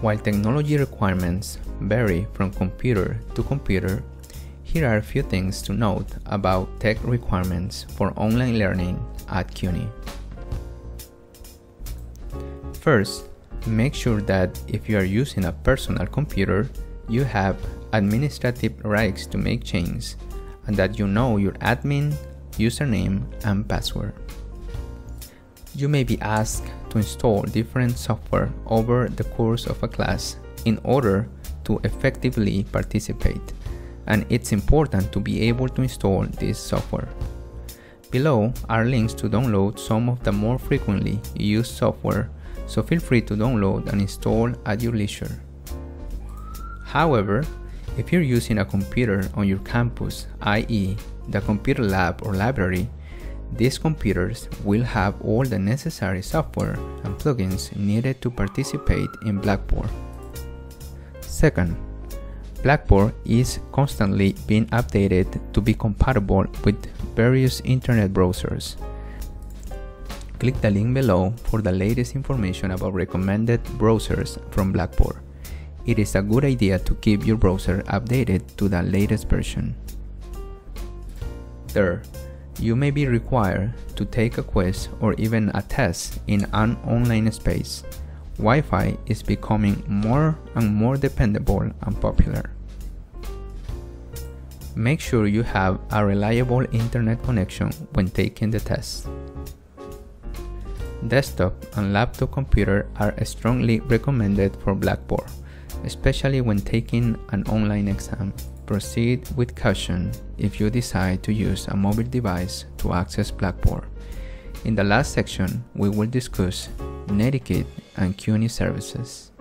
While technology requirements vary from computer to computer, here are a few things to note about tech requirements for online learning at CUNY. First, make sure that if you are using a personal computer, you have administrative rights to make changes and that you know your admin, username, and password. You may be asked to install different software over the course of a class in order to effectively participate, and it's important to be able to install this software. Below are links to download some of the more frequently used software, so feel free to download and install at your leisure. However, if you're using a computer on your campus, i.e., the computer lab or library, these computers will have all the necessary software and plugins needed to participate in Blackboard. Second, Blackboard is constantly being updated to be compatible with various internet browsers. Click the link below for the latest information about recommended browsers from Blackboard. It is a good idea to keep your browser updated to the latest version. Third, you may be required to take a quiz or even a test in an online space. Wi-Fi is becoming more and more dependable and popular. Make sure you have a reliable internet connection when taking the test. Desktop and laptop computer are strongly recommended for Blackboard, especially when taking an online exam. Proceed with caution if you decide to use a mobile device to access Blackboard. In the last section, we will discuss Netiquette and CUNY services.